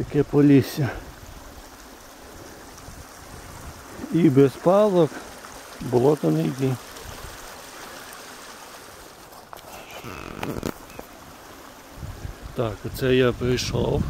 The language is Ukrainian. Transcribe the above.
Таке полісся. І без палок болото не йди. Так, оце я прийшов.